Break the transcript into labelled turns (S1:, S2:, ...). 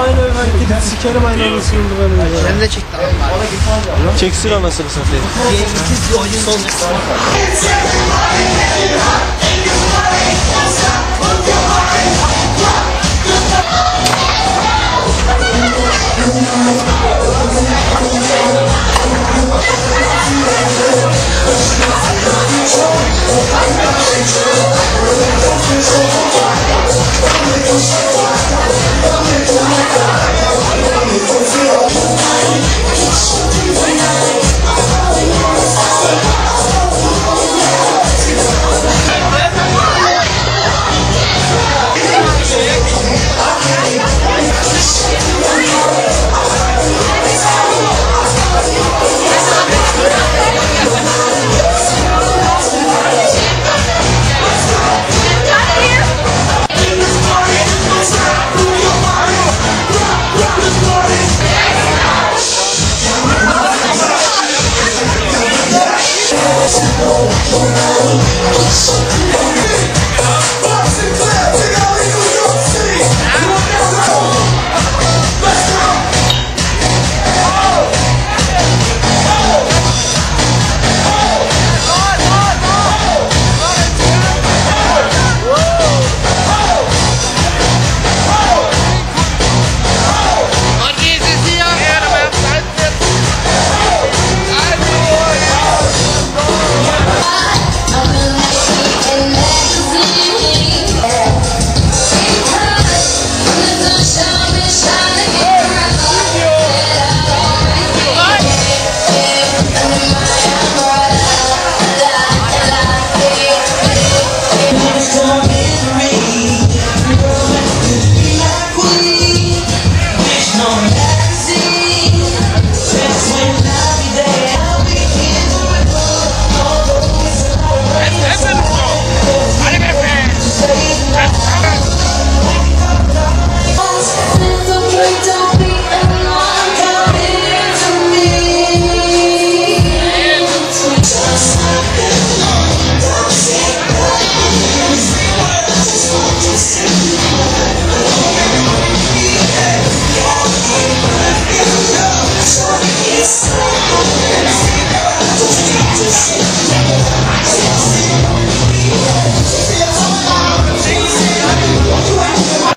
S1: Aynı ömer gidip sikerim aynı anasını yıldı ben öyle. Sen de çekti ama. Çeksin anasını satayım. Son. Son. Oh, oh, oh, oh,
S2: Just